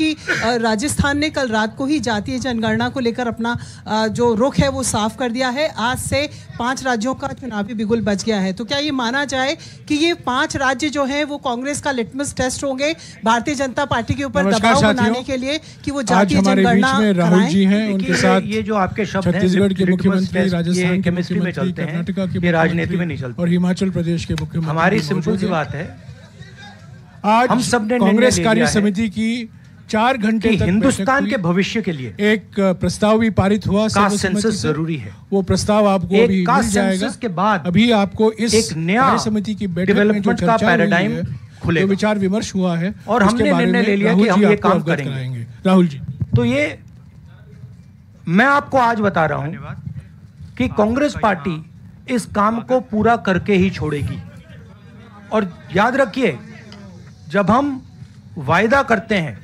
कि राजस्थान ने कल रात को ही जातीय जनगणना को लेकर अपना जो रुख है वो साफ़ कर दिया है। आज से पाँच राज्यों का चुनावी बिगुल बच गया है। तो क्या ये माना जाए कि ये पाँच राज्य जो हैं वो कांग्रेस का लिटमस टेस्ट होंगे भारतीय जनता पार्टी के ऊपर दबाव बनाने के लिए कि वो जातीय जनगणना राहुल जी हैं उनके साथ ये जो आपके शब्द हैं, छत्तीसगढ़ के मुख्यमंत्री राजस्थान के मुख्यमंत्री चलते कर्नाटका के ये राजनीति में नहीं चलते। और हिमाचल प्रदेश के मुख्यमंत्री हमारी सिंपल सी बात है। आज हम सबने कांग्रेस कार्य समिति की चार घंटे हिंदुस्तान के भविष्य के लिए एक प्रस्ताव भी पारित हुआ कास्ट सेंसस ज़रूरी है। वो प्रस्ताव आपको एक अभी मिल कास्ट जाएगा। सेंसस के बाद अभी आपको इस एक नया समिति की बैठक में जो डेवलपमेंट का चर्चा पैराडाइम है, खुलेगा। जो विचार विमर्श हुआ है और हमने निर्णय ले लिया राहुल कि हम जी ये काम करेंगे। राहुल जी। तो ये मैं आपको आज बता रहा हूँ कि कांग्रेस पार्टी इस काम को पूरा करके ही छोड़ेगी। और याद रखिए जब हम वायदा करते हैं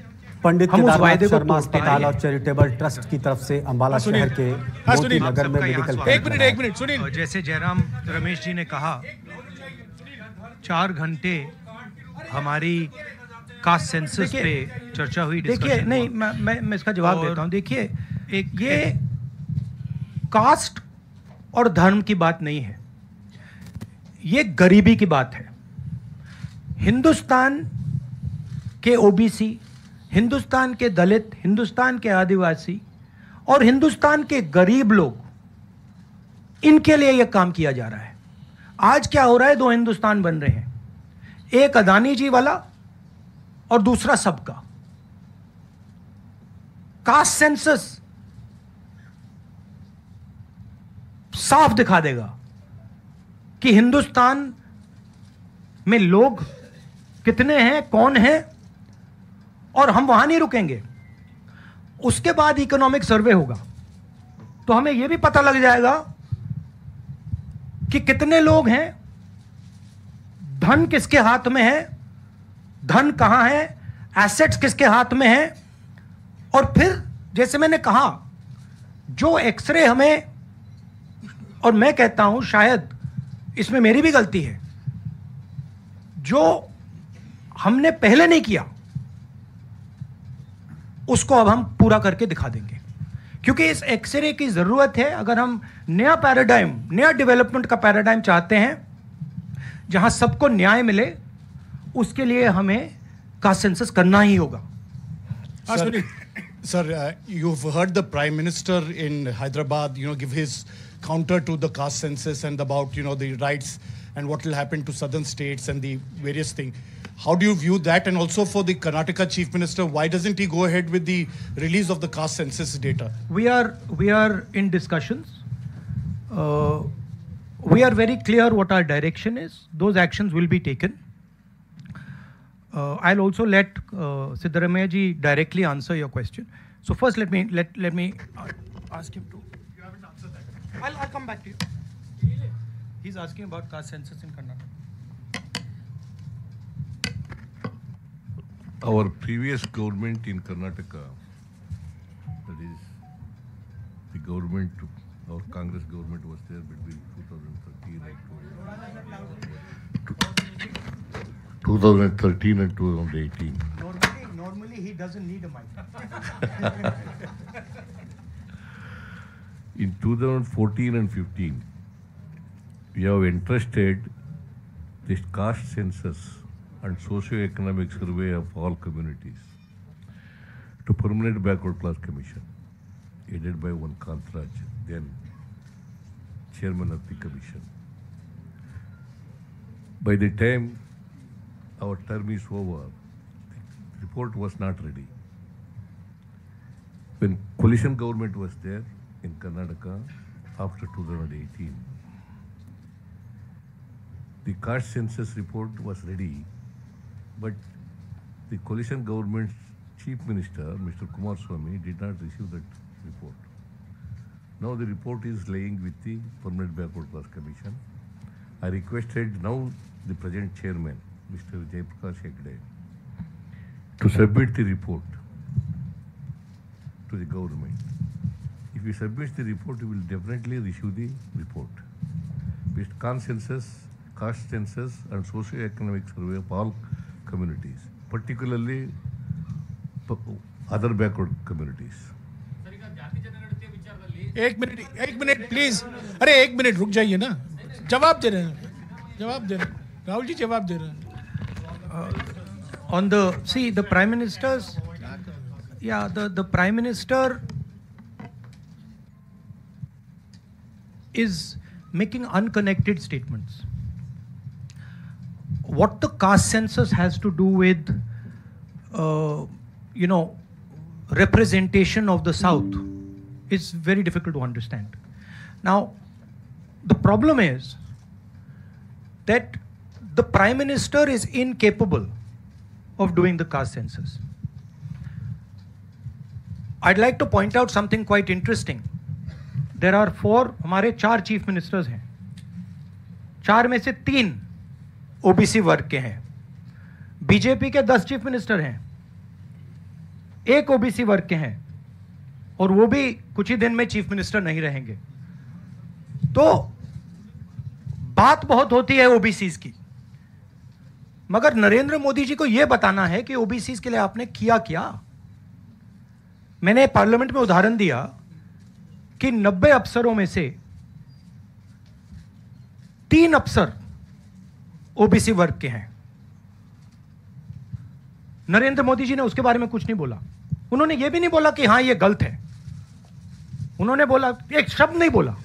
पंडित केदारनाथ शर्मा अस्पताल और चैरिटेबल ट्रस्ट की तरफ़ से अंबाला शहर के हाँ, मोती नगर में मेडिकल एक मिनट एक मिनट सुनील। जैसे जयराम रमेश जी ने कहा चार घंटे हमारी कास्ट सेंसस पे चर्चा हुई देखिए नहीं मैं मैं, मैं इसका जवाब देता हूँ। देखिए एक ये कास्ट और धर्म की बात नहीं है। ये गरीबी की बात है। हिंदुस्तान के ओबीसी हिंदुस्तान के दलित, हिंदुस्तान के आदिवासी और हिंदुस्तान के गरीब लोग, इनके लिए यह काम किया जा रहा है। आज क्या हो रहा है? दो हिंदुस्तान बन रहे हैं। एक अदानी जी वाला और दूसरा सबका। कास्ट सेंसस साफ़ दिखा देगा कि हिंदुस्तान में लोग कितने हैं, कौन हैं और हम वहाँ नहीं रुकेंगे। उसके बाद इकोनॉमिक सर्वे होगा। तो हमें यह भी पता लग जाएगा कि कितने लोग हैं, धन किसके हाथ में है, धन कहाँ है एसेट्स किसके हाथ में है, और फिर जैसे मैंने कहा, जो एक्सरे हमें, और मैं कहता हूँ शायद इसमें मेरी भी गलती है, जो हमने पहले नहीं किया उसको अब हम पूरा करके दिखा देंगे। क्योंकि इस एक्सरे की ज़रूरत है अगर हम नया पैराडाइम नया डेवलपमेंट का पैराडाइम चाहते हैं जहाँ सबको न्याय मिले उसके लिए हमें कासेंसस करना ही होगा। Sir you heard the prime minister in Hyderabad you know give his counter to the caste census and about you know the rights and what will happen to southern states and the various thing How do you view that? And also for the Karnataka Chief Minister, why doesn't he go ahead with the release of the caste census data? we are we are in discussions. Uh, we are very clear what our direction is. Those actions will be taken. Uh, i'll also let uh, Siddaramaiah directly answer your question. So first let me let let me uh, ask him to. You haven't answered that. I'll, I'll come back to you. He's asking about caste census in karnataka Our previous government in Karnataka, that is, the government, our Congress government was there between 2013 and 2013 and 2018. normally normally he doesn't need a mic In 2014 and 15, we have entrusted this caste census and socio-economic survey of all communities to Permanent Backward Class Commission, headed by one Kantraj, then chairman of the commission. By the time our term is over, the report was not ready. When coalition government was there in Karnataka after 2018, the caste census report was ready, but the coalition government's chief minister, Mr. Kumar Swamy, did not receive that report. Now the report is laying with the Permanent Backward Class Commission. I requested now the present chairman, Mr. Jaiprakash Hegde, to submit the report to the government. If he submits the report, he will definitely issue the report. Consensus, caste census, and socio-economic survey of all communities particularly other backward communities एक minute एक minute please अरे एक minute रुक जाइए ना। जवाब दे रहे हैं। जवाब दे रहे हैं। राहुल जी जवाब दे रहे हैं। On the see the prime minister's या the the prime minister is making unconnected statements what the caste census has to do with uh, you know representation of the south is very difficult to understand now the problem is that the prime minister is incapable of doing the caste census. I'd like to point out something quite interesting. There are four, हमारे चार chief ministers हैं चार में से तीन OBC वर्ग के हैं। बीजेपी के दस चीफ मिनिस्टर हैं। एक ओबीसी वर्ग के हैं और वो भी कुछ ही दिन में चीफ मिनिस्टर नहीं रहेंगे। तो बात बहुत होती है ओबीसी की। मगर नरेंद्र मोदी जी को यह बताना है कि ओबीसी के लिए आपने किया क्या? मैंने पार्लियामेंट में उदाहरण दिया कि 90 अफसरों में से तीन अफसर ओबीसी वर्ग के हैं। नरेंद्र मोदी जी ने उसके बारे में कुछ नहीं बोला। उन्होंने यह भी नहीं बोला कि हाँ यह गलत है। उन्होंने बोला एक शब्द नहीं बोला।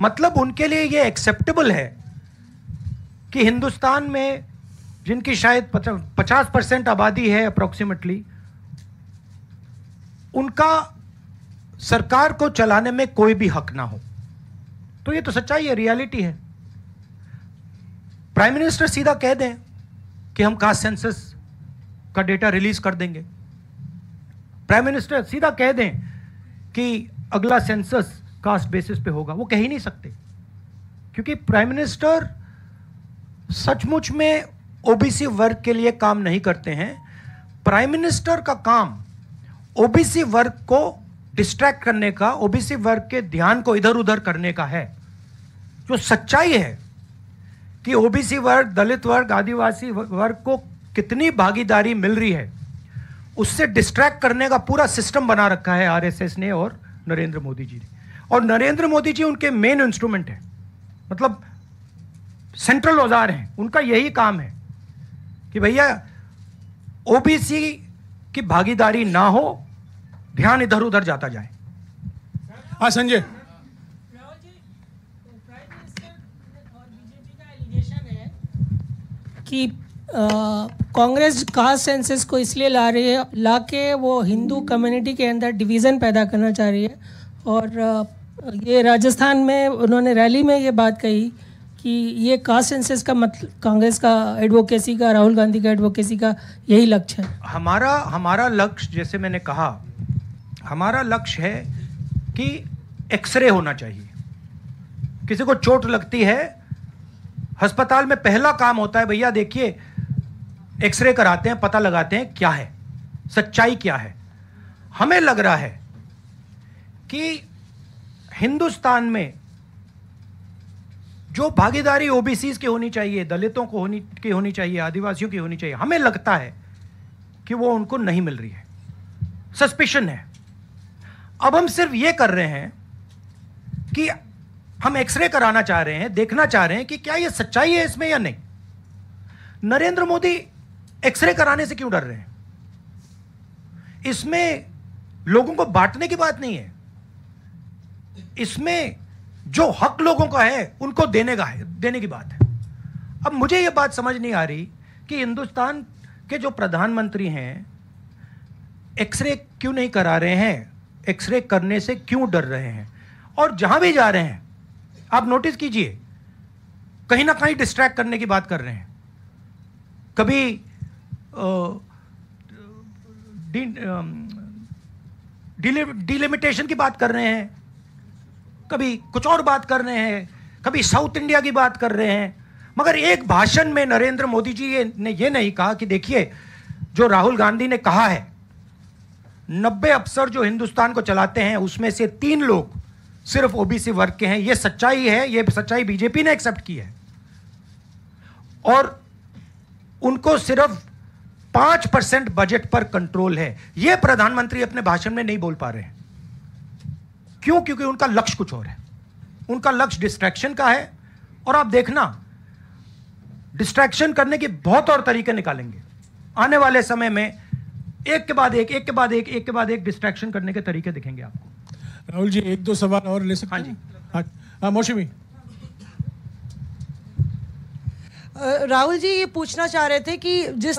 मतलब उनके लिए यह एक्सेप्टेबल है कि हिंदुस्तान में जिनकी शायद पचास परसेंट आबादी है अप्रोक्सीमेटली उनका सरकार को चलाने में कोई भी हक ना हो। तो ये तो सच्चाई है रियलिटी है। प्राइम मिनिस्टर सीधा कह दें कि हम कास्ट सेंसस का डेटा रिलीज़ कर देंगे। प्राइम मिनिस्टर सीधा कह दें कि अगला सेंसस कास्ट बेसिस पे होगा। वो कह ही नहीं सकते। क्योंकि प्राइम मिनिस्टर सचमुच में ओबीसी वर्ग के लिए काम नहीं करते हैं। प्राइम मिनिस्टर का काम ओबीसी वर्ग को डिस्ट्रैक्ट करने का ओबीसी वर्ग के ध्यान को इधर उधर करने का है। जो सच्चाई है कि ओबीसी वर्ग, दलित वर्ग, आदिवासी वर्ग को कितनी भागीदारी मिल रही है, उससे डिस्ट्रैक्ट करने का पूरा सिस्टम बना रखा है आरएसएस ने और नरेंद्र मोदी जी ने। और नरेंद्र मोदी जी उनके मेन इंस्ट्रूमेंट है। मतलब सेंट्रल औज़ार हैं, उनका यही काम है कि भैया, ओबीसी की भागीदारी ना हो, ध्यान इधर उधर जाता जाए। हाँ संजय। कि कांग्रेस कास्ट सेंसेस को इसलिए ला रही है, ला के वो हिंदू कम्युनिटी के अंदर डिवीज़न पैदा करना चाह रही है। और ये राजस्थान में, उन्होंने रैली में ये बात कही कि ये कास्ट सेंसेस का मतलब कांग्रेस का एडवोकेसी का, राहुल गांधी का एडवोकेसी का यही लक्ष्य है। हमारा हमारा लक्ष्य, जैसे मैंने कहा, हमारा लक्ष्य है कि एक्सरे होना चाहिए। किसी को चोट लगती है अस्पताल में पहला काम होता है, भैया देखिए, एक्सरे कराते हैं, पता लगाते हैं क्या है, सच्चाई क्या है। हमें लग रहा है कि हिंदुस्तान में जो भागीदारी ओबीसी की होनी चाहिए, दलितों को होनी, की होनी चाहिए, आदिवासियों की होनी चाहिए, हमें लगता है कि वो उनको नहीं मिल रही है। सस्पिशन है। अब हम सिर्फ़ ये कर रहे हैं कि हम एक्सरे कराना चाह रहे हैं, देखना चाह रहे हैं कि क्या ये सच्चाई है इसमें या नहीं। नरेंद्र मोदी एक्सरे कराने से क्यों डर रहे हैं? इसमें लोगों को बांटने की बात नहीं है। इसमें जो हक लोगों का है, उनको देने का है, देने की बात है। अब मुझे यह बात समझ नहीं आ रही कि हिंदुस्तान के जो प्रधानमंत्री हैं, एक्सरे क्यों नहीं करा रहे हैं? एक्सरे करने से क्यों डर रहे हैं? और जहाँ भी जा रहे हैं आप नोटिस कीजिए, कहीं ना कहीं डिस्ट्रैक्ट करने की बात कर रहे हैं। कभी डिलिमिटेशन की बात कर रहे हैं, कभी कुछ और बात कर रहे हैं, कभी साउथ इंडिया की बात कर रहे हैं, मगर एक भाषण में नरेंद्र मोदी जी ने यह नहीं कहा कि देखिए, जो राहुल गांधी ने कहा है, नब्बे अफसर जो हिंदुस्तान को चलाते हैं, उसमें से तीन लोग सिर्फ़ ओबीसी वर्ग के हैं यह सच्चाई है यह सच्चाई बीजेपी ने एक्सेप्ट की है। और उनको सिर्फ़ पाँच परसेंट बजट पर कंट्रोल है। यह प्रधानमंत्री अपने भाषण में नहीं बोल पा रहे हैं। क्यों? क्योंकि उनका लक्ष्य कुछ और है। उनका लक्ष्य डिस्ट्रैक्शन का है। और आप देखना डिस्ट्रैक्शन करने के बहुत और तरीके निकालेंगे। आने वाले समय में एक के बाद एक एक के बाद एक एक के बाद एक डिस्ट्रैक्शन करने के तरीके दिखेंगे आपको। राहुल जी एक दो सवाल और ले सकते हाँ हैं जी। हाँ हाँ मौसमी राहुल जी ये पूछना चाह रहे थे कि जिस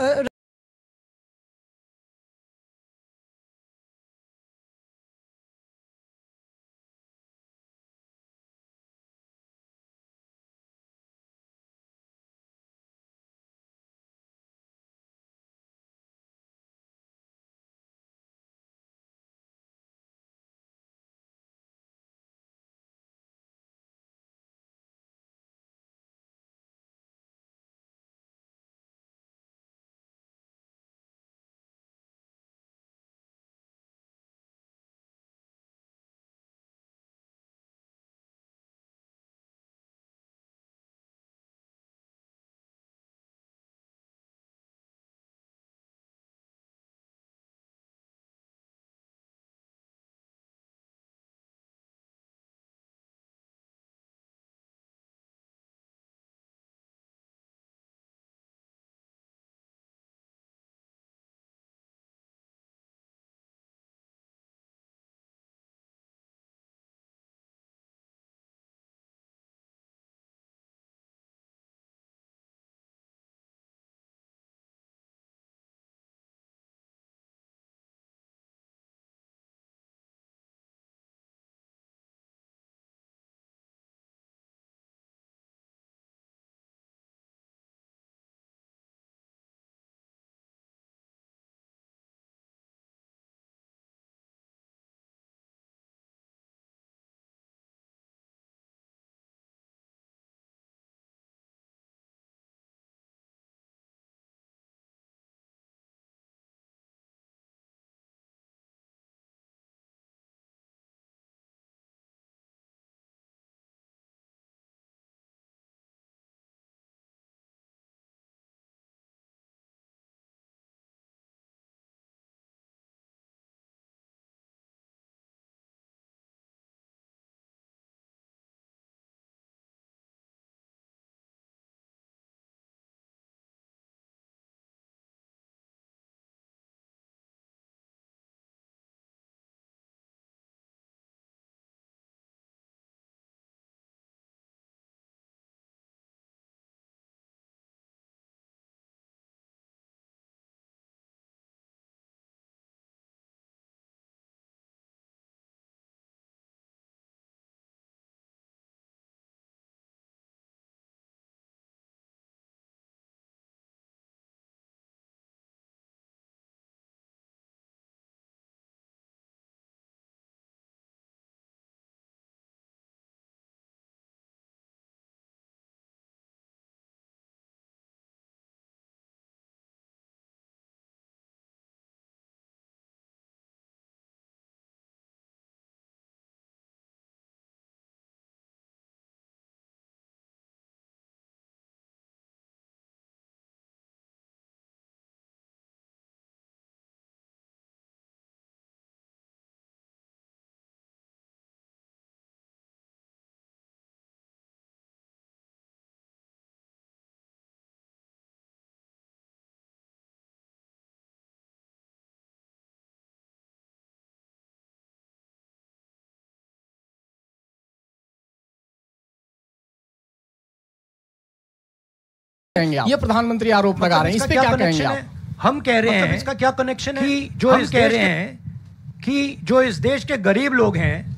कहेंगे आप? ये प्रधानमंत्री आरोप लगा रहे हैं इस पे क्या कहेंगे आप? हम कह रहे मतलब हैं इसका क्या कनेक्शन है? कि जो हम इस कह रहे हैं कि जो इस देश के गरीब लोग हैं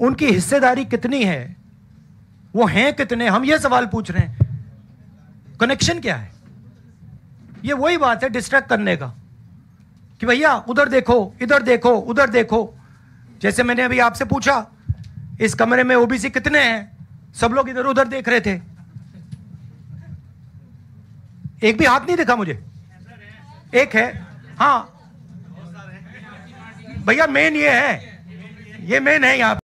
उनकी हिस्सेदारी कितनी है? वो हैं कितने? हम ये सवाल पूछ रहे हैं। कनेक्शन क्या है? ये वही बात है डिस्ट्रैक्ट करने का। कि भैया उधर देखो इधर देखो उधर देखो। जैसे मैंने अभी आपसे पूछा इस कमरे में ओबीसी कितने हैं? सब लोग इधर उधर देख रहे थे। एक भी हाथ नहीं दिखा मुझे। एक है। हाँ। भैया मेन ये है। ये मेन है यहाँ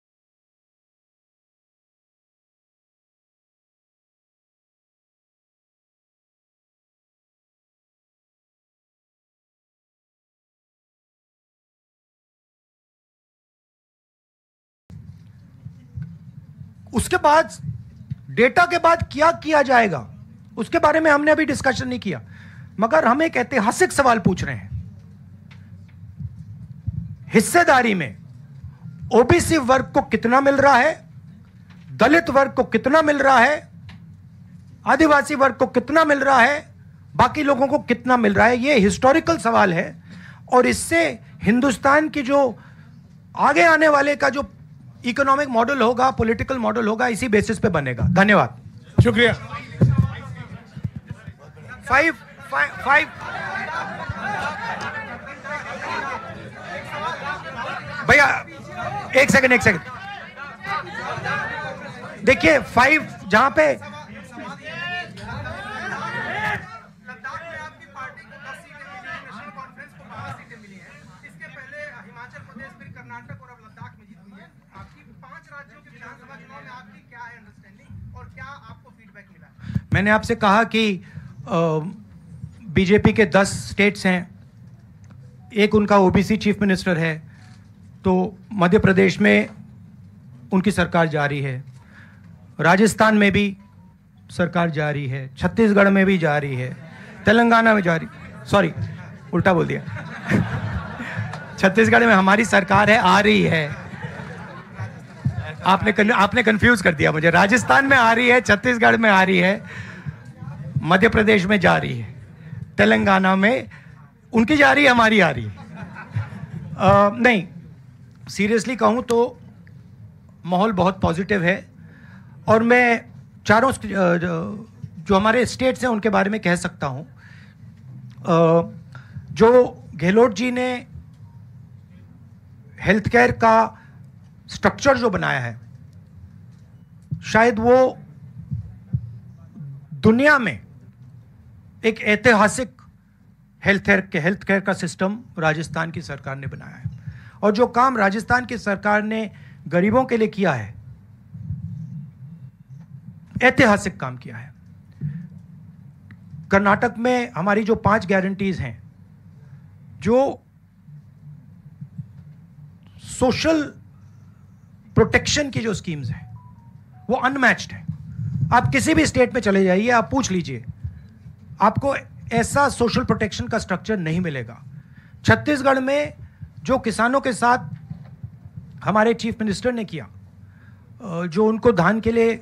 उसके बाद डेटा के बाद क्या किया जाएगा? उसके बारे में हमने अभी डिस्कशन नहीं किया। मगर हम एक ऐतिहासिक सवाल पूछ रहे हैं। हिस्सेदारी में ओबीसी वर्ग को कितना मिल रहा है? दलित वर्ग को कितना मिल रहा है? आदिवासी वर्ग को कितना मिल रहा है? बाकी लोगों को कितना मिल रहा है? यह हिस्टोरिकल सवाल है। और इससे हिंदुस्तान की जो आगे आने वाले का जो इकोनॉमिक मॉडल होगा पॉलिटिकल मॉडल होगा, इसी बेसिस पे बनेगा। धन्यवाद। शुक्रिया। फाइव फाइव भैया, एक सेकंड एक सेकंड देखिए फाइव जहाँ पे मैंने आपसे कहा कि बीजेपी के 10 स्टेट्स हैं। एक उनका ओबीसी चीफ मिनिस्टर है तो मध्य प्रदेश में उनकी सरकार जारी है। राजस्थान में भी सरकार जारी है। छत्तीसगढ़ में भी जारी है। तेलंगाना में जारी सॉरी उल्टा बोल दिया। छत्तीसगढ़ में हमारी सरकार है, आ रही है। आपने आपने कंफ्यूज कर दिया मुझे। राजस्थान में आ रही है, छत्तीसगढ़ में आ रही है। मध्य प्रदेश में जा रही है तेलंगाना में उनकी जा रही है हमारी आ रही है। आ, नहीं सीरियसली कहूँ तो माहौल बहुत पॉजिटिव है और मैं चारों जो हमारे स्टेट्स हैं उनके बारे में कह सकता हूँ। जो गहलोत जी ने हेल्थ केयर का स्ट्रक्चर जो बनाया है शायद वो दुनिया में एक ऐतिहासिक हेल्थ केयर के हेल्थ केयर का सिस्टम राजस्थान की सरकार ने बनाया है। और जो काम राजस्थान की सरकार ने गरीबों के लिए किया है, ऐतिहासिक काम किया है। कर्नाटक में हमारी जो पाँच गारंटीज हैं, जो सोशल प्रोटेक्शन की जो स्कीम्स हैं, वो अनमैच्ड है। आप किसी भी स्टेट में चले जाइए, आप पूछ लीजिए आपको ऐसा सोशल प्रोटेक्शन का स्ट्रक्चर नहीं मिलेगा। छत्तीसगढ़ में जो किसानों के साथ हमारे चीफ मिनिस्टर ने किया जो उनको धान के लिए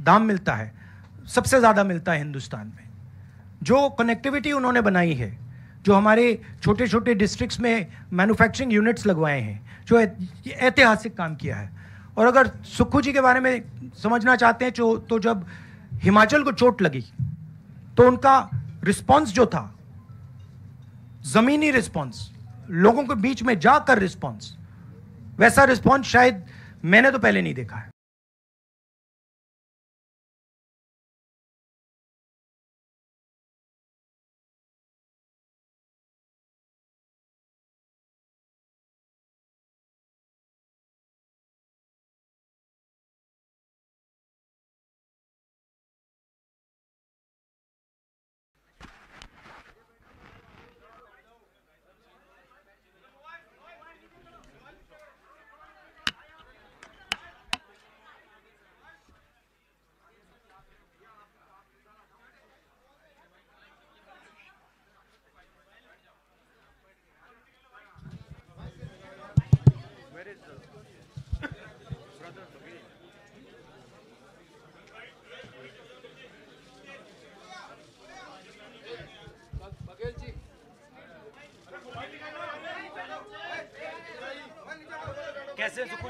दाम मिलता है, सबसे ज़्यादा मिलता है हिंदुस्तान में। जो कनेक्टिविटी उन्होंने बनाई है, जो हमारे छोटे छोटे डिस्ट्रिक्ट्स में मैन्युफैक्चरिंग यूनिट्स लगवाए हैं, जो ऐतिहासिक काम किया है। और अगर सुक्खू जी के बारे में समझना चाहते हैं जो तो जब हिमाचल को चोट लगी तो उनका रिस्पॉन्स जो था, जमीनी रिस्पॉन्स लोगों के बीच में जाकर रिस्पॉन्स वैसा रिस्पॉन्स शायद मैंने तो पहले नहीं देखा है।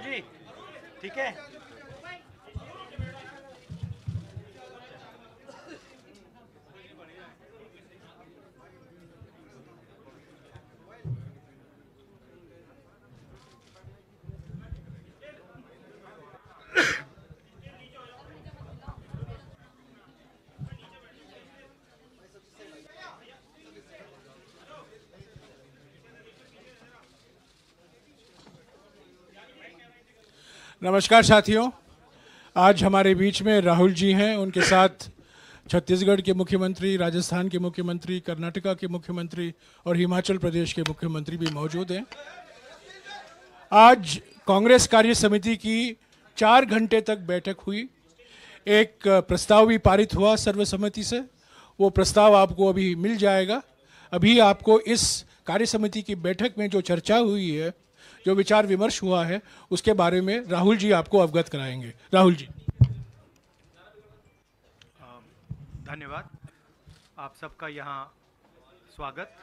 कैसे सुखू जी। ठीक है? नमस्कार साथियों। आज हमारे बीच में राहुल जी हैं, उनके साथ छत्तीसगढ़ के मुख्यमंत्री, राजस्थान के मुख्यमंत्री, कर्नाटका के मुख्यमंत्री और हिमाचल प्रदेश के मुख्यमंत्री भी मौजूद हैं। आज कांग्रेस कार्य समिति की चार घंटे तक बैठक हुई। एक प्रस्ताव भी पारित हुआ सर्वसम्मति से। वो प्रस्ताव आपको अभी मिल जाएगा। अभी आपको इस कार्य समिति की बैठक में जो चर्चा हुई है जो विचार विमर्श हुआ है, उसके बारे में राहुल जी आपको अवगत कराएँगे। राहुल जी। धन्यवाद। आप सबका यहाँ स्वागत।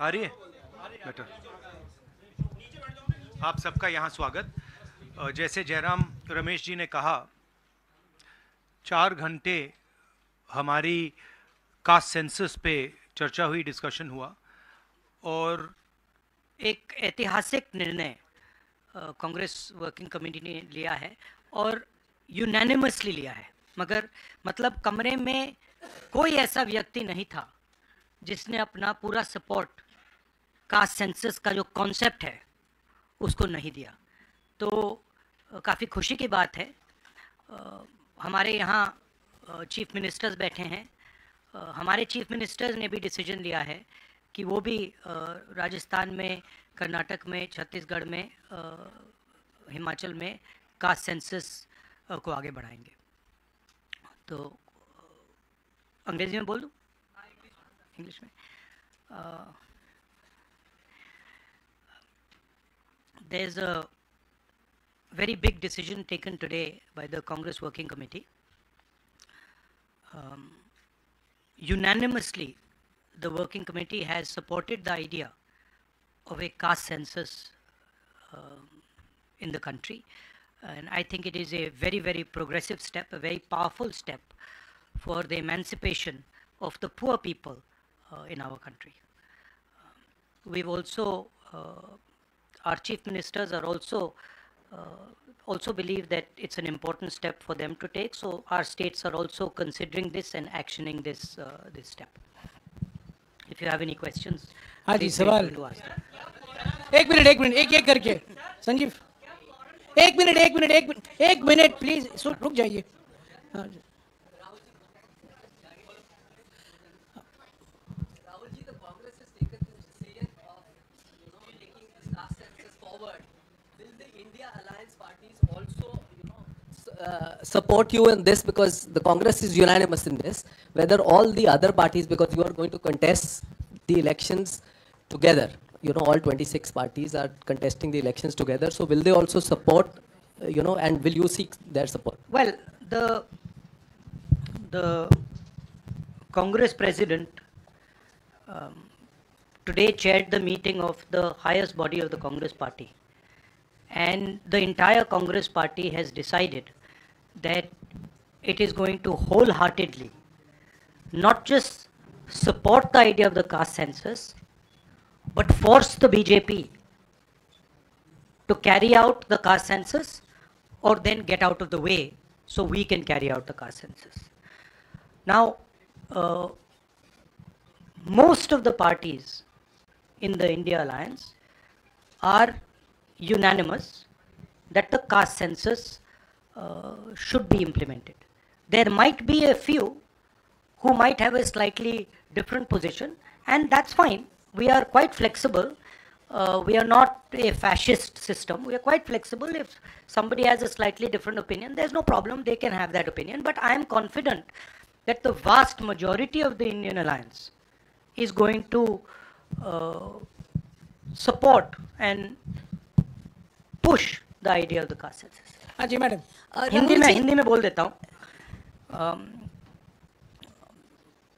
आ रही है? बेटर आप सबका यहाँ स्वागत। जैसे जयराम रमेश जी ने कहा, चार घंटे हमारी कास्ट सेंसस पे चर्चा हुई डिस्कशन हुआ और एक ऐतिहासिक निर्णय कांग्रेस वर्किंग कमेटी ने लिया है और यूनानिमसली लिया है। मगर मतलब कमरे में कोई ऐसा व्यक्ति नहीं था जिसने अपना पूरा सपोर्ट कास्ट सेंसस का जो कॉन्सेप्ट है उसको नहीं दिया। तो काफ़ी खुशी की बात है। आ, हमारे यहाँ चीफ मिनिस्टर्स बैठे हैं। हमारे चीफ मिनिस्टर्स ने भी डिसीज़न लिया है कि वो भी राजस्थान में, कर्नाटक में, छत्तीसगढ़ में हिमाचल में कास्ट सेंसस को आगे बढ़ाएँगे। तो अंग्रेज़ी में बोल दूँ? इंग्लिश में। there's a very big decision taken today by the Congress Working Committee. Um, unanimously, the Working Committee has supported the idea of a caste census uh, in the country. And I think it is a very, very progressive step, a very powerful step for the emancipation of the poor people uh, in our country. Um, we've also uh, our chief ministers are also also believe that it's an important step for them to take. So our states are also considering this and actioning this uh, this step. If you have any questions, हाँ जी सवाल एक minute एक minute एक एक करके संजीव एक minute एक minute एक मिनट एक मिनट प्लीज रुक जाइए हाँ जी Uh, support you in this because the Congress is unanimous in this. Whether all the other parties, because you are going to contest the elections together, you know, all 26 parties are contesting the elections together. So will they also support, uh, you know, and will you seek their support? Well, the the Congress president um, today chaired the meeting of the highest body of the Congress party. And the entire Congress party has decided that it is going to wholeheartedly not just support the idea of the caste census, but force the BJP to carry out the caste census or then get out of the way so we can carry out the caste census. Now, uh, most of the parties in the India Alliance are unanimous that the caste census should be implemented. There might be a few who might have a slightly different position, and that's fine. We are quite flexible. Uh, we are not a fascist system. We are quite flexible. If somebody has a slightly different opinion, there's no problem. They can have that opinion. But I am confident that the vast majority of the Indian alliance is going to uh, support and push the idea of the caste census. हाँ जी madam. Hindi में हिंदी में बोल देता हूँ।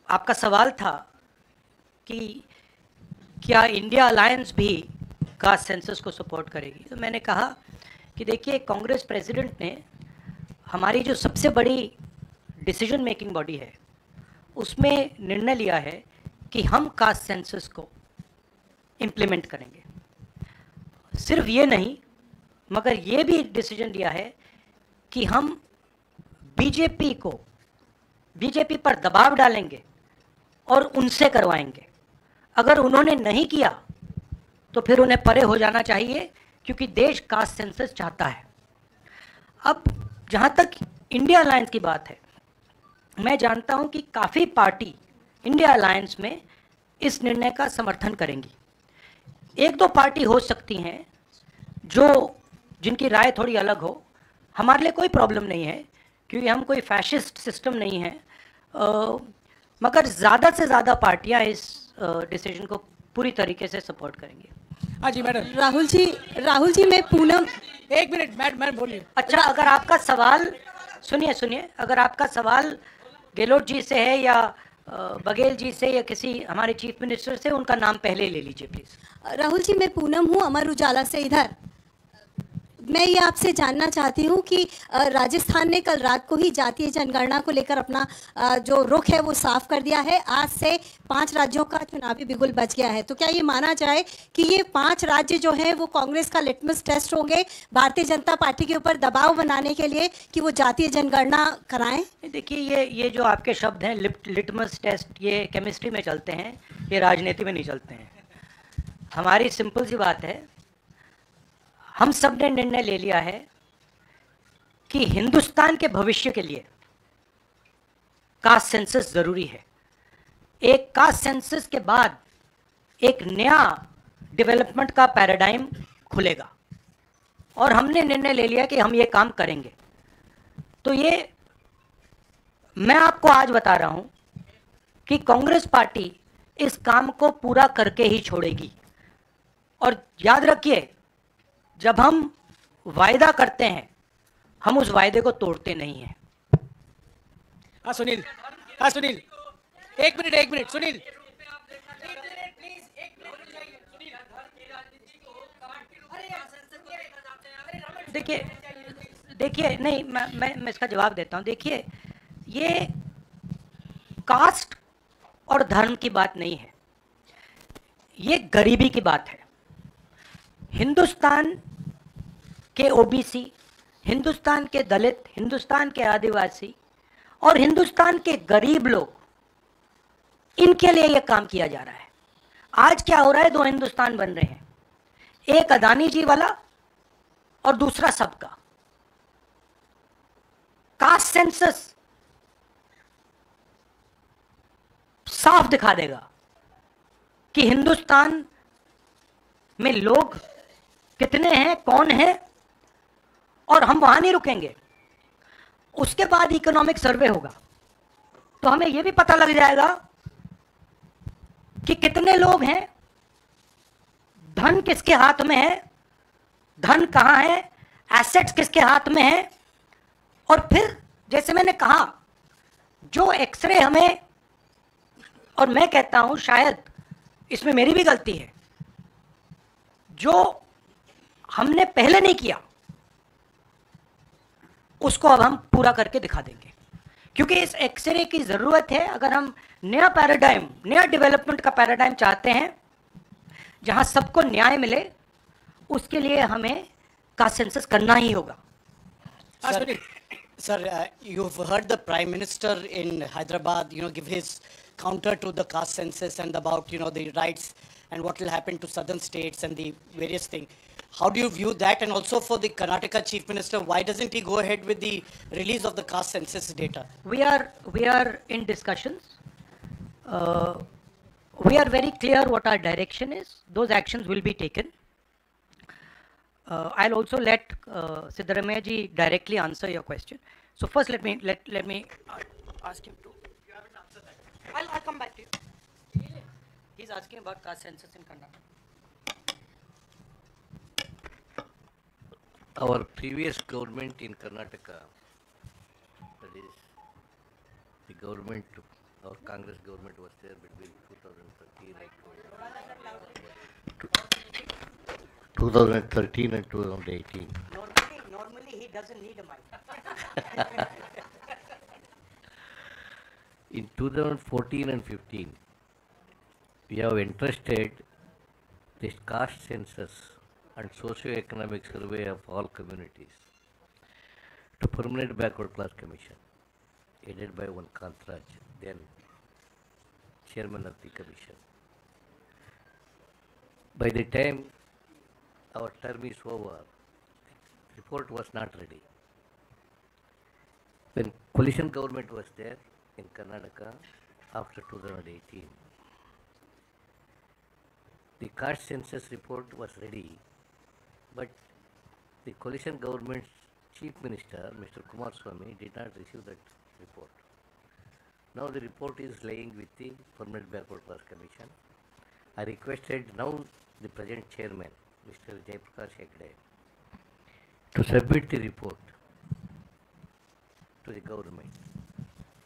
आपका सवाल था कि क्या इंडिया अलायंस भी कास्ट सेंसस को सपोर्ट करेगी? तो मैंने कहा कि देखिए कांग्रेस प्रेसिडेंट ने हमारी जो सबसे बड़ी डिसीज़न मेकिंग बॉडी है उसमें निर्णय लिया है कि हम कास्ट सेंसस को इम्प्लीमेंट करेंगे। सिर्फ़ ये नहीं मगर ये भी डिसीज़न लिया है कि हम बीजेपी को बीजेपी पर दबाव डालेंगे और उनसे करवाएँगे। अगर उन्होंने नहीं किया तो फिर उन्हें परे हो जाना चाहिए, क्योंकि देश कास्ट सेंसस चाहता है। अब जहाँ तक इंडिया अलायंस की बात है, मैं जानता हूँ कि काफ़ी पार्टी इंडिया अलायंस में इस निर्णय का समर्थन करेंगी। एक दो पार्टी हो सकती हैं जो जिनकी राय थोड़ी अलग हो हमारे लिए कोई प्रॉब्लम नहीं है क्योंकि हम कोई फैशिस्ट सिस्टम नहीं है। अ, मगर ज़्यादा से ज़्यादा पार्टियाँ इस डिसीज़न को पूरी तरीके से सपोर्ट करेंगी। हाँ जी मैडम। राहुल जी राहुल जी मैं पूनम। एक मिनट मैडम मैडम बोलिए। अच्छा अगर आपका सवाल सुनिए सुनिए अगर आपका सवाल गहलोत जी से है या बघेल जी से या किसी हमारे चीफ मिनिस्टर से उनका नाम पहले ले लीजिए प्लीज़। राहुल जी मैं पूनम हूँ अमर उजाला से इधर। मैं ये आपसे जानना चाहती हूँ कि राजस्थान ने कल रात को ही जातीय जनगणना को लेकर अपना जो रुख है वो साफ़ कर दिया है। आज से पाँच राज्यों का चुनावी बिगुल बच गया है। तो क्या ये माना जाए कि ये पाँच राज्य जो हैं वो कांग्रेस का लिटमस टेस्ट होंगे भारतीय जनता पार्टी के ऊपर दबाव बनाने के लिए कि वो जातीय जनगणना कराएँ? देखिए, ये ये जो आपके शब्द हैं लिटमस टेस्ट, ये केमिस्ट्री में चलते हैं, ये राजनीति में नहीं चलते हैं। हमारी सिंपल सी बात है हम सबने निर्णय ले लिया है कि हिंदुस्तान के भविष्य के लिए कास्ट सेंसस ज़रूरी है। एक कास्ट सेंसस के बाद एक नया डेवलपमेंट का पैराडाइम खुलेगा। और हमने निर्णय ले लिया कि हम ये काम करेंगे। तो ये मैं आपको आज बता रहा हूँ कि कांग्रेस पार्टी इस काम को पूरा करके ही छोड़ेगी। और याद रखिए जब हम वायदा करते हैं हम उस वायदे को तोड़ते नहीं हैं। हाँ सुनील। हाँ सुनील। एक मिनट एक मिनट सुनील। देखिए देखिए नहीं मैं मैं मैं इसका जवाब देता हूँ। देखिए ये कास्ट और धर्म की बात नहीं है। ये गरीबी की बात है। हिंदुस्तान के ओबीसी, हिंदुस्तान के दलित, हिंदुस्तान के आदिवासी और हिंदुस्तान के गरीब लोग, इनके लिए यह काम किया जा रहा है। आज क्या हो रहा है? दो हिंदुस्तान बन रहे हैं। एक अदानी जी वाला और दूसरा सबका। कास्ट सेंसस साफ़ दिखा देगा कि हिंदुस्तान में लोग कितने हैं, कौन है और हम वहाँ नहीं रुकेंगे। उसके बाद इकोनॉमिक सर्वे होगा। तो हमें यह भी पता लग जाएगा कि कितने लोग हैं, धन किसके हाथ में है, धन कहाँ है एसेट्स किसके हाथ में है, और फिर जैसे मैंने कहा, जो एक्सरे हमें, और मैं कहता हूँ शायद इसमें मेरी भी गलती है, जो हमने पहले नहीं किया उसको अब हम पूरा करके दिखा देंगे। क्योंकि इस एक्सरे की ज़रूरत है, अगर हम नया पैराडाइम नया डेवलपमेंट का पैराडाइम चाहते हैं, जहाँ सबको न्याय मिले, उसके लिए हमें का सेंसस करना ही होगा। Sir you heard the prime minister in Hyderabad you know give his counter to the caste census and about you know the rights and what will happen to southern states and the various things How do you view that? And also for the Karnataka Chief Minister, why doesn't he go ahead with the release of the caste census data? we are we are in discussions. Uh, we are very clear what our direction is. Those actions will be taken. Uh, i'll also let uh, Siddaramaiah ji directly answer your question. So first let me let let me ask him to. I'll, I'll come back to you. He's asking about caste census in Karnataka our previous government in Karnataka, that is, the government, our Congress government was there between 2013 and 2013 and 2018. normally normally he doesn't need a mic In 2014 and 15, we have entrusted this caste census and socio-economic survey of all communities to Permanent Backward Class Commission, headed by one Kantraj, then chairman of the commission. By the time our term is over, report was not ready. When coalition government was there in Karnataka after 2018, the caste census report was ready, but the coalition government's chief minister, Mr. Kumar Swamy, did not receive that report. Now the report is lying with the Permanent Backward Class Commission. I requested now the present chairman, Mr. Jayaprakash Hegde, to submit the report to the government.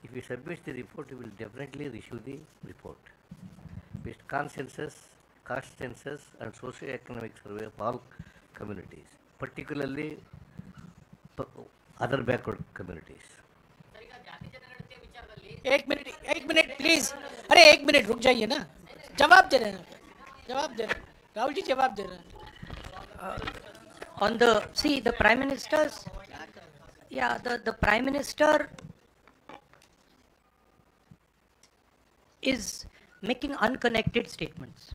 If he submits the report, he will definitely issue the report. With consensus, caste census and socio-economic survey of all communities, particularly other backward communities. एक minute एक minute please अरे एक minute रुक जाइए ना जवाब दे रहे हैं जवाब दे रहे हैं राहुल जी जवाब दे रहे हैं on the see the prime minister's yeah the the prime minister is making unconnected statements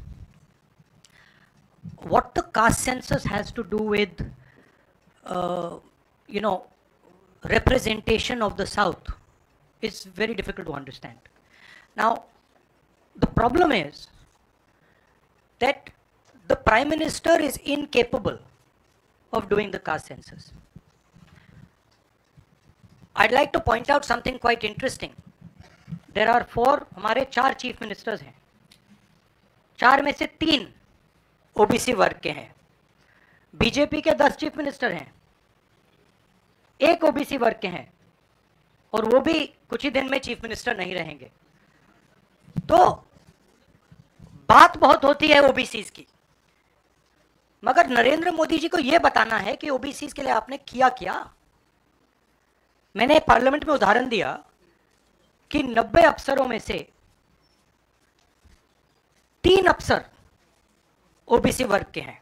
what the caste census has to do with uh, you know representation of the south is very difficult to understand now the problem is that the prime minister is incapable of doing the caste census. I'd like to point out something quite interesting. There are four, हमारे चार chief ministers हैं चार में से तीन OBC वर्ग के हैं। बीजेपी के दस चीफ मिनिस्टर हैं। एक ओबीसी वर्ग के हैं और वो भी कुछ ही दिन में चीफ मिनिस्टर नहीं रहेंगे। तो बात बहुत होती है ओबीसी की। मगर नरेंद्र मोदी जी को यह बताना है कि ओबीसी के लिए आपने किया क्या? मैंने पार्लियामेंट में उदाहरण दिया कि 90 अफसरों में से तीन अफसर ओबीसी वर्ग के हैं।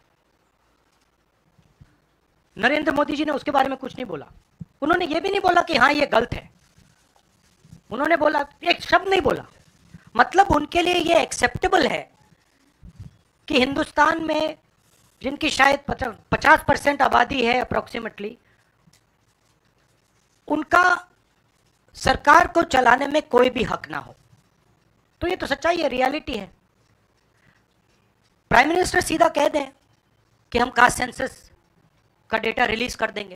नरेंद्र मोदी जी ने उसके बारे में कुछ नहीं बोला। उन्होंने यह भी नहीं बोला कि हाँ यह गलत है। उन्होंने बोला एक शब्द नहीं बोला। मतलब उनके लिए यह एक्सेप्टेबल है कि हिंदुस्तान में जिनकी शायद पचास परसेंट आबादी है अप्रोक्सीमेटली उनका सरकार को चलाने में कोई भी हक ना हो। तो ये तो सच्चाई है रियलिटी है। प्राइम मिनिस्टर सीधा कह दें कि हम कास्ट सेंसस का डेटा रिलीज़ कर देंगे।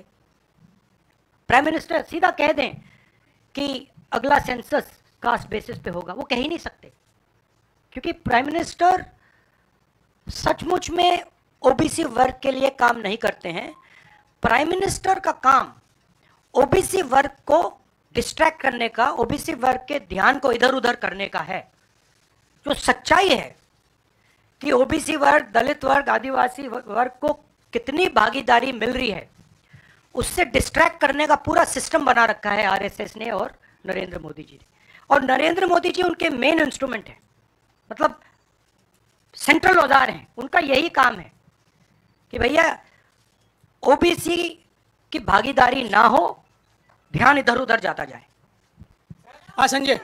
प्राइम मिनिस्टर सीधा कह दें कि अगला सेंसस कास्ट बेसिस पे होगा। वो कह ही नहीं सकते। क्योंकि प्राइम मिनिस्टर सचमुच में ओबीसी वर्ग के लिए काम नहीं करते हैं। प्राइम मिनिस्टर का काम ओबीसी वर्ग को डिस्ट्रैक्ट करने का ओबीसी वर्ग के ध्यान को इधर उधर करने का है। जो सच्चाई है कि ओबीसी वर्ग, दलित वर्ग, आदिवासी वर्ग को कितनी भागीदारी मिल रही है, उससे डिस्ट्रैक्ट करने का पूरा सिस्टम बना रखा है आरएसएस ने और नरेंद्र मोदी जी ने। और नरेंद्र मोदी जी उनके मेन इंस्ट्रूमेंट है। मतलब सेंट्रल औज़ार हैं। उनका यही काम है कि भैया ओबीसी की भागीदारी ना हो, ध्यान इधर उधर जाता जाए। हाँ संजय।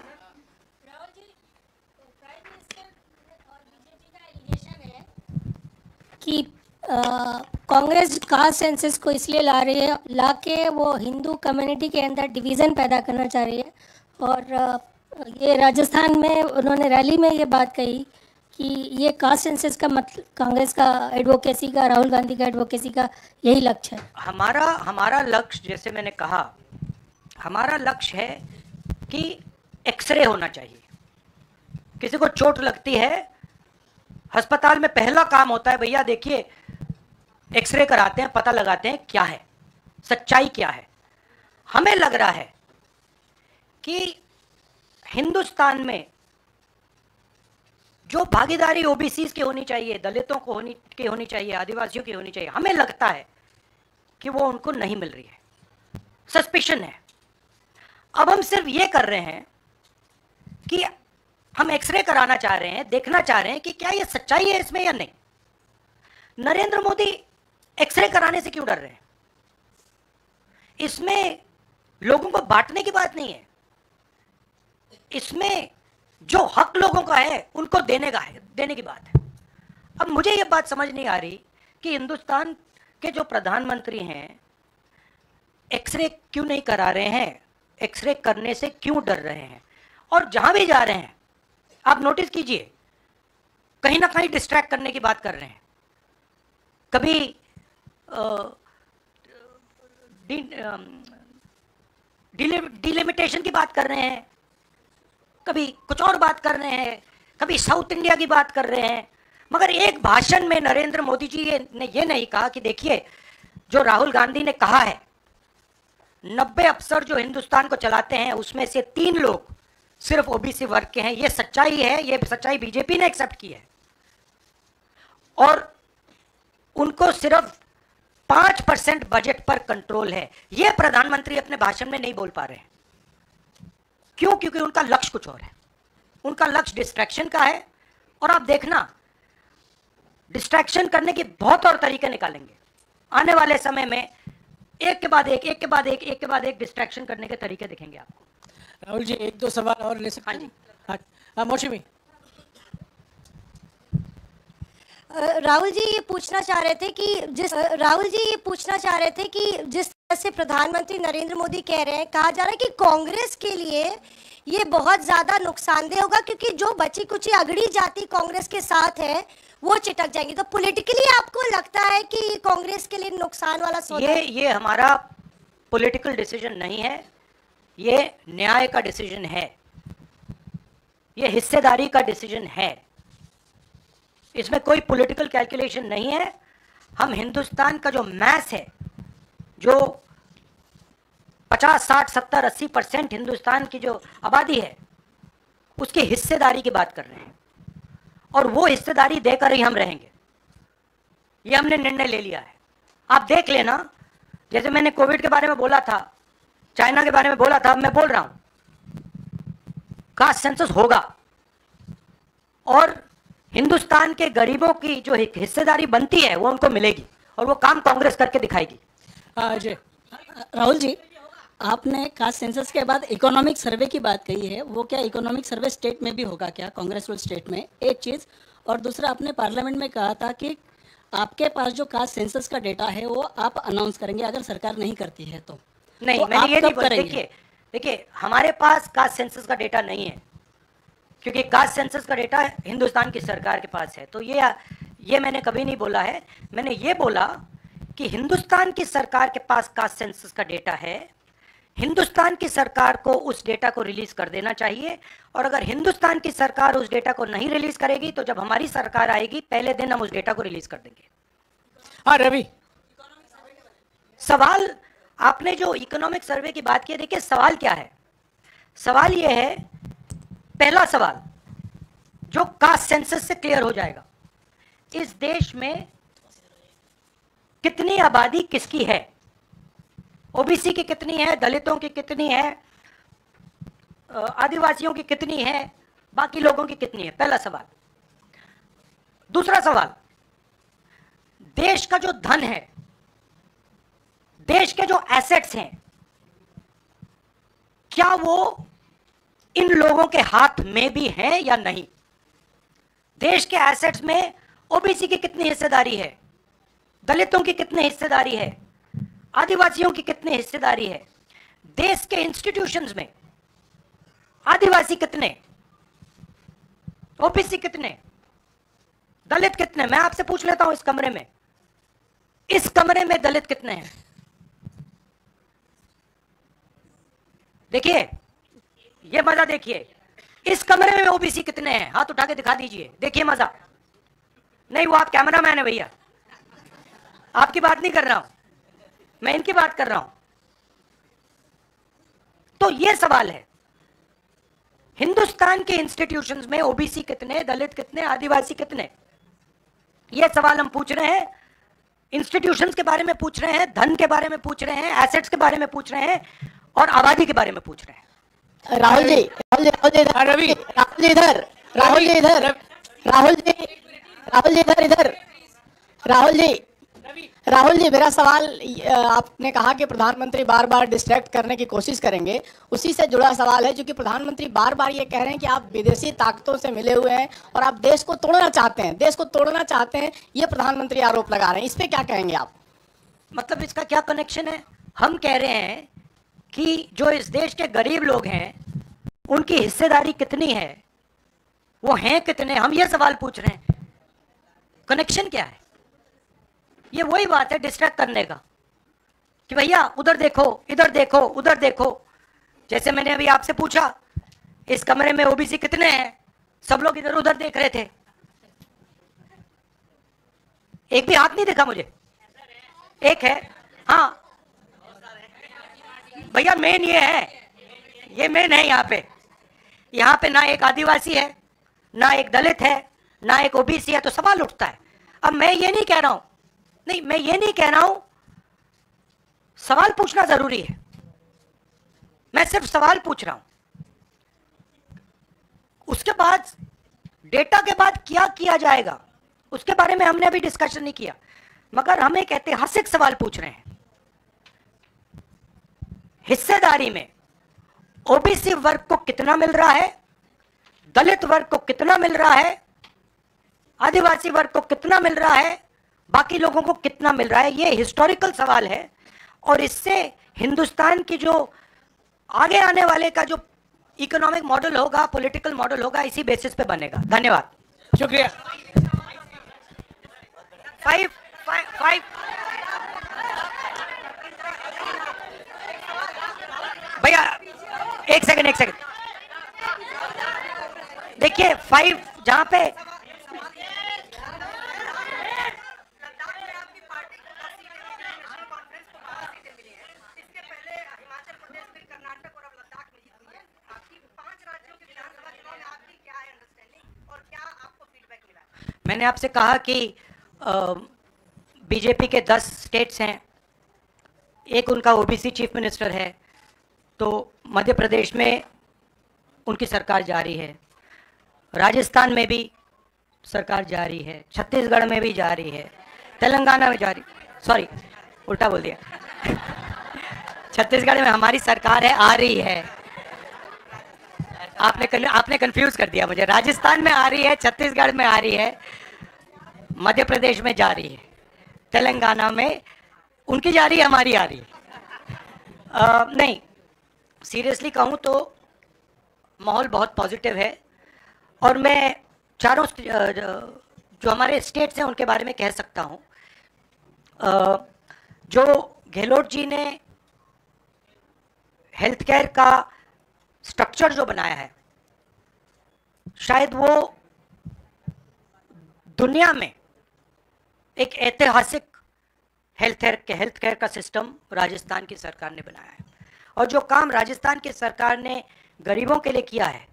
कि कांग्रेस कास्ट सेंसस को इसलिए ला रही है ला के वो हिंदू कम्युनिटी के अंदर डिवीज़न पैदा करना चाह रही है। और ये राजस्थान में उन्होंने रैली में ये बात कही कि ये कास्ट सेंसस का मतलब कांग्रेस का एडवोकेसी का, राहुल गांधी का एडवोकेसी का यही लक्ष्य है। हमारा हमारा लक्ष्य, जैसे मैंने कहा, हमारा लक्ष्य है कि एक्सरे होना चाहिए। किसी को चोट लगती है अस्पताल में पहला काम होता है, भैया देखिए, एक्सरे कराते हैं, पता लगाते हैं क्या है, सच्चाई क्या है। हमें लग रहा है कि हिंदुस्तान में जो भागीदारी ओबीसी की होनी चाहिए, दलितों को होनी, की होनी चाहिए, आदिवासियों की होनी चाहिए, हमें लगता है कि वो उनको नहीं मिल रही है। सस्पिशन है। अब हम सिर्फ़ ये कर रहे हैं कि हम एक्सरे कराना चाह रहे हैं, देखना चाह रहे हैं कि क्या ये सच्चाई है इसमें या नहीं। नरेंद्र मोदी एक्सरे कराने से क्यों डर रहे हैं? इसमें लोगों को बांटने की बात नहीं है। इसमें जो हक लोगों का है, उनको देने का है, देने की बात है। अब मुझे यह बात समझ नहीं आ रही कि हिंदुस्तान के जो प्रधानमंत्री हैं एक्सरे क्यों नहीं करा रहे हैं? एक्सरे करने से क्यों डर रहे हैं? और जहाँ भी जा रहे हैं आप नोटिस कीजिए। कहीं ना कहीं डिस्ट्रैक्ट करने की बात कर रहे हैं। कभी डिलिमिटेशन की बात कर रहे हैं। कभी कुछ और बात कर रहे हैं। कभी साउथ इंडिया की बात कर रहे हैं। मगर एक भाषण में नरेंद्र मोदी जी ने ये नहीं कहा कि देखिए, जो राहुल गांधी ने कहा है, नब्बे अफसर जो हिंदुस्तान को चलाते हैं, उसमें से तीन लोग सिर्फ़ ओबीसी वर्ग के हैं, ये सच्चाई है, ये सच्चाई बीजेपी ने एक्सेप्ट की है। और उनको सिर्फ़ पाँच परसेंट बजट पर कंट्रोल है। ये प्रधानमंत्री अपने भाषण में नहीं बोल पा रहे हैं। क्यों? क्योंकि उनका लक्ष्य कुछ और है। उनका लक्ष्य डिस्ट्रैक्शन का है। और आप देखना डिस्ट्रैक्शन करने के बहुत और तरीके निकालेंगे। आने वाले समय में एक के बाद एक एक के बाद एक एक के बाद एक डिस्ट्रैक्शन करने के तरीके दिखेंगे आपको। राहुल जी एक दो सवाल और ले सकते हैं हाँ? हाँ मौसमी। राहुल जी ये पूछना चाह रहे थे कि जिस राहुल जी ये पूछना चाह रहे थे कि जिस तरह से प्रधानमंत्री नरेंद्र मोदी कह रहे हैं कहा जा रहा है कि कांग्रेस के लिए ये बहुत ज़्यादा नुकसानदेह होगा क्योंकि जो बची कुची अगड़ी जाति कांग्रेस के साथ है वो चिटक जाएँगी। तो पॉलिटिकली आपको लगता है कि कांग्रेस के लिए नुकसान वाला ये ये हमारा पॉलिटिकल डिसीज़न नहीं है। ये न्याय का डिसीज़न है। ये हिस्सेदारी का डिसीज़न है। इसमें कोई पॉलिटिकल कैलकुलेशन नहीं है। हम हिंदुस्तान का जो मैस है, जो 50 60 70 80 परसेंट हिंदुस्तान की जो आबादी है, उसकी हिस्सेदारी की बात कर रहे हैं। और वो हिस्सेदारी देकर ही हम रहेंगे। ये हमने निर्णय ले लिया है। आप देख लेना, जैसे मैंने कोविड के बारे में बोला था चाइना के बारे में बोला था मैं बोल रहा हूँ। कास्ट सेंसस होगा। और हिंदुस्तान के गरीबों की जो हिस्सेदारी बनती है, वो उनको मिलेगी और वो काम कांग्रेस करके दिखाएगी। अजय राहुल जी, आपने कास्ट सेंसस के बाद इकोनॉमिक सर्वे की बात कही है, वो क्या इकोनॉमिक सर्वे स्टेट में भी होगा क्या? कांग्रेस स्टेट में, एक चीज़। और दूसरा, आपने पार्लियामेंट में कहा था कि आपके पास जो कास्ट सेंसस का डेटा है, वो आप अनाउंस करेंगे, अगर सरकार नहीं करती है तो। नहीं तो मैंने ये नहीं बोला। देखिए देखिए हमारे पास कास्ट सेंसस का डेटा नहीं है क्योंकि कास्ट सेंसस का डेटा हिंदुस्तान की सरकार के पास है। तो ये ये मैंने कभी नहीं बोला है। मैंने ये बोला कि हिंदुस्तान की सरकार के पास कास्ट सेंसस का डेटा है हिंदुस्तान की सरकार को उस डेटा को रिलीज़ कर देना चाहिए और अगर हिंदुस्तान की सरकार उस डेटा को नहीं रिलीज़ करेगी तो जब हमारी सरकार आएगी पहले दिन हम उस डेटा को रिलीज़ कर देंगे। हाँ रवि। सवाल आपने जो इकोनॉमिक सर्वे की बात की देखिए, सवाल क्या है? सवाल यह है, पहला सवाल, जो कास्ट सेंसस से क्लियर हो जाएगा, इस देश में कितनी आबादी किसकी है? ओबीसी की कितनी है? दलितों की कितनी है? आदिवासियों की कितनी है? बाकी लोगों की कितनी है? पहला सवाल। दूसरा सवाल, देश का जो धन है देश के जो एसेट्स हैं, क्या वो इन लोगों के हाथ में भी है या नहीं? देश के एसेट्स में ओबीसी की कितनी हिस्सेदारी है? दलितों की कितनी हिस्सेदारी है? आदिवासियों की कितनी हिस्सेदारी है? देश के इंस्टीट्यूशंस में आदिवासी कितने? ओबीसी कितने? दलित कितने? मैं आपसे पूछ लेता हूँ इस कमरे में। इस कमरे में दलित कितने हैं? देखिए, ये मज़ा देखिए। इस कमरे में ओबीसी कितने हैं? हाथ उठा के दिखा दीजिए। देखिए मज़ा। नहीं, वो आप कैमरा मैन है भैया। आपकी बात नहीं कर रहा हूँ। मैं इनकी बात कर रहा हूँ। तो ये सवाल है, हिंदुस्तान के इंस्टीट्यूशंस में ओबीसी कितने, दलित कितने, आदिवासी कितने? ये सवाल हम पूछ रहे हैं। इंस्टीट्यूशंस के बारे में पूछ रहे हैं, धन के बारे में पूछ रहे हैं एसेट्स के बारे में पूछ रहे हैं। और आबादी के बारे में पूछ रहे हैं। राहुल जी राहुल जी राहुल जी रवि। राहुल जी इधर राहुल जी इधर। राहुल जी राहुल जी इधर इधर। राहुल जी राहुल जी मेरा सवाल आपने कहा कि प्रधानमंत्री बार बार डिस्ट्रैक्ट करने की कोशिश करेंगे। उसी से जुड़ा सवाल है क्योंकि प्रधानमंत्री बार बार ये कह रहे हैं कि आप विदेशी ताकतों से मिले हुए हैं और आप देश को तोड़ना चाहते हैं। देश को तोड़ना चाहते हैं ये प्रधानमंत्री आरोप लगा रहे हैं। इस पर क्या कहेंगे आप? मतलब इसका क्या कनेक्शन है? हम कह रहे हैं कि जो इस देश के गरीब लोग हैं, उनकी हिस्सेदारी कितनी है? वो हैं कितने? हम ये सवाल पूछ रहे हैं। कनेक्शन क्या है? ये वही बात है डिस्ट्रैक्ट करने का। कि भैया, उधर देखो, इधर देखो, उधर देखो। जैसे मैंने अभी आपसे पूछा, इस कमरे में ओबीसी कितने हैं? सब लोग इधर उधर देख रहे थे। एक भी हाथ नहीं देखा मुझे? एक है। हाँ भैया मेन ये है। ये मेन है यहाँ पे। यहाँ पे ना एक आदिवासी है, ना एक दलित है, ना एक ओबीसी है तो सवाल उठता है। अब मैं ये नहीं कह रहा हूँ, नहीं, मैं ये नहीं कह रहा हूँ, सवाल पूछना ज़रूरी है। मैं सिर्फ़ सवाल पूछ रहा हूँ। उसके बाद, डेटा के बाद क्या किया जाएगा, उसके बारे में हमने अभी डिस्कशन नहीं किया। मगर हम एक ऐतिहासिक सवाल पूछ रहे हैं। हिस्सेदारी में। ओबीसी वर्ग को कितना मिल रहा है? दलित वर्ग को कितना मिल रहा है? आदिवासी वर्ग को कितना मिल रहा है? बाकी लोगों को कितना मिल रहा है? ये हिस्टोरिकल सवाल है। और इससे हिंदुस्तान की जो आगे आने वाले का जो इकोनॉमिक मॉडल होगा पॉलिटिकल मॉडल होगा इसी बेसिस पे बनेगा। धन्यवाद। शुक्रिया। फाइव फाइव फाइव भैया, एक सेकंड एक सेकंड देखिए फाइव जहाँ पे मैंने आपसे कहा कि बीजेपी के दस स्टेट्स हैं। एक उनका ओबीसी चीफ मिनिस्टर है। तो मध्य प्रदेश में उनकी सरकार जारी है। राजस्थान में भी सरकार जारी है। छत्तीसगढ़ में भी जारी है। तेलंगाना में जारी सॉरी उल्टा बोल दिया। छत्तीसगढ़ में हमारी सरकार है आ रही है। आपने आपने कंफ्यूज कर दिया मुझे। राजस्थान में आ रही है छत्तीसगढ़ में आ रही है मध्य प्रदेश में जा रही है। तेलंगाना में उनकी जा रही है हमारी आ रही है। आ, नहीं सीरियसली कहूँ तो माहौल बहुत पॉजिटिव है। और मैं चारों जो हमारे स्टेट्स हैं, उनके बारे में कह सकता हूँ। जो गहलोत जी ने हेल्थ केयर का स्ट्रक्चर जो बनाया है, शायद वो दुनिया में एक ऐतिहासिक हेल्थ केयर हेल्थ केयर का सिस्टम राजस्थान की सरकार ने बनाया है। और जो काम राजस्थान की सरकार ने गरीबों के लिए किया है,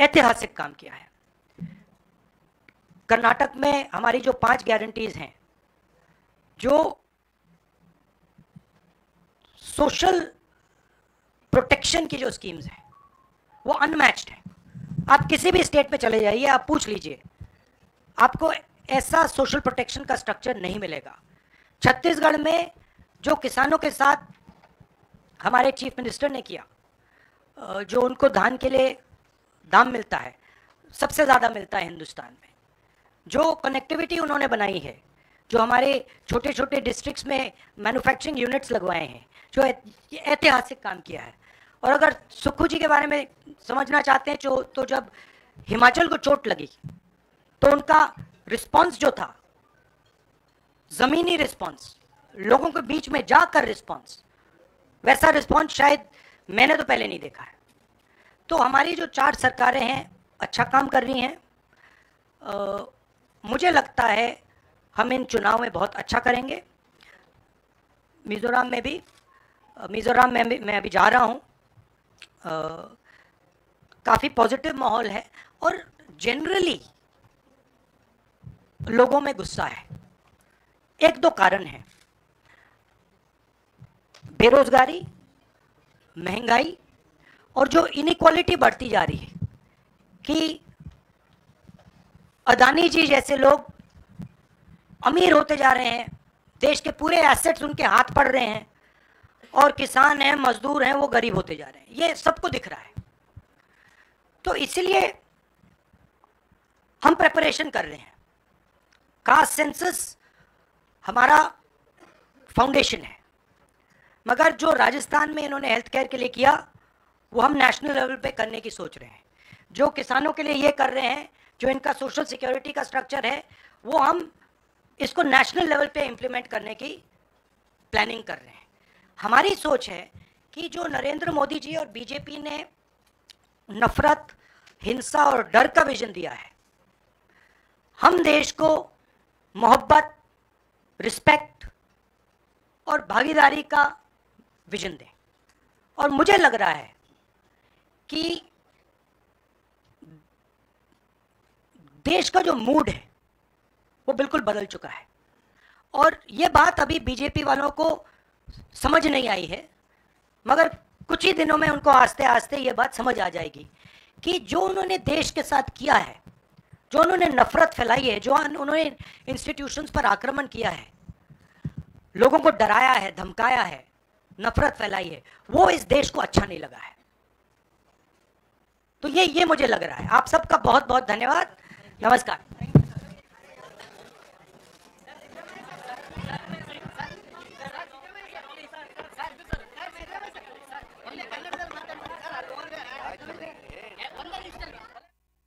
ऐतिहासिक काम किया है। कर्नाटक में हमारी जो पाँच गारंटीज हैं, जो सोशल प्रोटेक्शन की जो स्कीम्स हैं, वो अनमैच्ड है। आप किसी भी स्टेट में चले जाइए, आप पूछ लीजिए, आपको ऐसा सोशल प्रोटेक्शन का स्ट्रक्चर नहीं मिलेगा। छत्तीसगढ़ में जो किसानों के साथ हमारे चीफ मिनिस्टर ने किया जो उनको धान के लिए दाम मिलता है, सबसे ज़्यादा मिलता है हिंदुस्तान में। जो कनेक्टिविटी उन्होंने बनाई है, जो हमारे छोटे छोटे डिस्ट्रिक्ट्स में मैन्युफैक्चरिंग यूनिट्स लगवाए हैं, जो ऐतिहासिक काम किया है। और अगर सुखू जी के बारे में समझना चाहते हैं, जो तो जब हिमाचल को चोट लगी तो उनका रिस्पांस जो था, जमीनी रिस्पांस लोगों के बीच में जाकर रिस्पॉन्स वैसा रिस्पॉन्स शायद मैंने तो पहले नहीं देखा है। तो हमारी जो चार सरकारें हैं अच्छा काम कर रही हैं मुझे लगता है हम इन चुनाव में बहुत अच्छा करेंगे। मिज़ोरम में भी, मिज़ोरम में भी, मैं अभी जा रहा हूँ। काफ़ी पॉजिटिव माहौल है और जनरली लोगों में गुस्सा है। एक दो कारण है। बेरोजगारी, महँगाई और जो इनक्वालिटी बढ़ती जा रही है कि अदानी जी जैसे लोग अमीर होते जा रहे हैं, देश के पूरे एसेट्स उनके हाथ पड़ रहे हैं और किसान हैं, मजदूर हैं, वो गरीब होते जा रहे हैं। ये सबको दिख रहा है। तो इसलिए हम प्रेपरेशन कर रहे हैं। कास्ट सेंसस हमारा फाउंडेशन है। मगर जो राजस्थान में इन्होंने हेल्थ केयर के लिए किया, वो हम नेशनल लेवल पे करने की सोच रहे हैं। जो किसानों के लिए ये कर रहे हैं, जो इनका सोशल सिक्योरिटी का स्ट्रक्चर है, वो हम इसको नेशनल लेवल पे इम्प्लीमेंट करने की प्लानिंग कर रहे हैं। हमारी सोच है कि जो नरेंद्र मोदी जी और बीजेपी ने नफरत, हिंसा और डर का विजन दिया है, हम देश को मोहब्बत रिस्पेक्ट और भागीदारी का विजन दें। और मुझे लग रहा है कि देश का जो मूड है, वो बिल्कुल बदल चुका है। और ये बात अभी बीजेपी वालों को समझ नहीं आई है, मगर कुछ ही दिनों में उनको आस्ते आस्ते ये बात समझ आ जाएगी कि जो उन्होंने देश के साथ किया है, जो उन्होंने नफरत फैलाई है, जो उन्होंने इंस्टीट्यूशंस पर आक्रमण किया है, लोगों को डराया है, धमकाया है नफरत फैलाई है। वो इस देश को अच्छा नहीं लगा है। तो ये ये मुझे लग रहा है। आप सबका बहुत बहुत धन्यवाद। नमस्कार।